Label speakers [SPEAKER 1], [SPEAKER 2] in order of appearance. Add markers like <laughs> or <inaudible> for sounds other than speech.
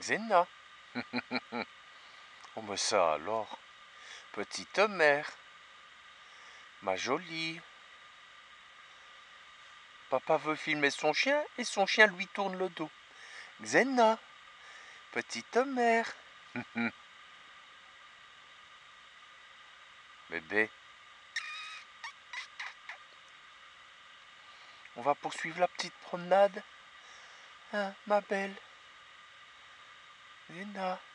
[SPEAKER 1] Xena. <laughs> oh, mais ça alors. Petite mère. Ma jolie. Papa veut filmer son chien et son chien lui tourne le dos. Xena. Petite mère. <laughs> Bébé. On va poursuivre la petite promenade. Hein, ma belle? Xena.